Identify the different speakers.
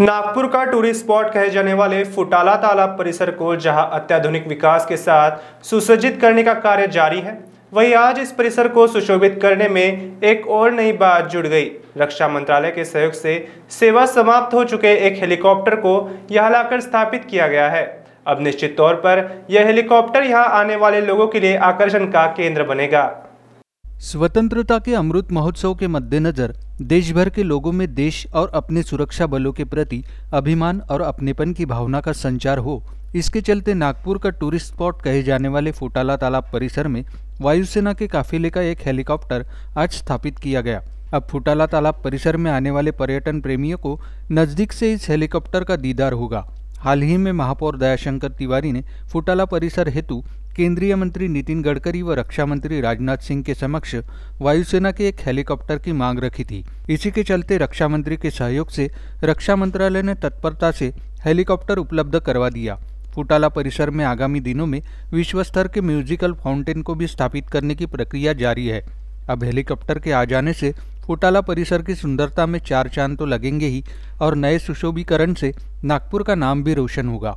Speaker 1: नागपुर का tourist spot कहे जाने वाले फुटाला तालाब परिसर को जहाँ अत्याधुनिक विकास के साथ सुसज्जित करने का कार्य जारी है, वहीं आज इस परिसर को सुशोभित करने में एक और नई बात जुड़ गई। रक्षा मंत्रालय के सहयोग से सेवा समाप्त हो चुके एक हेलीकॉप्टर को यहाँ लाकर स्थापित किया गया है। अब निश्चित तौर पर यह हेलीकॉप्टर यहाँ आने वाले लोगों के लिए आकर्षण का केंद्र बनेगा।
Speaker 2: स्वतंत्रता के अमृत महोत्सव के मद्देनजर देश भर के लोगों में देश और अपने सुरक्षा बलों के प्रति अभिमान और अपनेपन की भावना का संचार हो। इसके चलते नागपुर का टूरिस्ट स्पॉट कहे जाने वाले फुटाला तालाब परिसर में वायुसेना के काफिले का एक हेलीकॉप्टर आज स्थापित किया गया। अब फुटाला तालाब परिसर में आने वाले पर्यटन प्रेमियों को नज़दीक से इस हेलीकॉप्टर का दीदार होगा। हाल ही में महापौर दयाशंकर तिवारी ने फुटाला परिसर हेतु केंद्रीय मंत्री नितिन गडकरी व रक्षा मंत्री राजनाथ सिंह के समक्ष वायुसेना के एक हेलीकॉप्टर की मांग रखी थी। इसी के चलते रक्षा मंत्री के सहयोग से रक्षा मंत्रालय ने तत्परता से हेलीकॉप्टर उपलब्ध करवा दिया। फुटाला परिसर में आगामी दिनों में विश्व स्तर के म्यूजिकल फाउंटेन को भी स्थापित करने की प्रक्रिया जारी है। अब हेलीकॉप्टर के आ जाने से फुटाला परिसर की सुंदरता में चार चाँद तो लगेंगे ही और नए सुशोभीकरण से नागपुर का नाम भी रोशन होगा।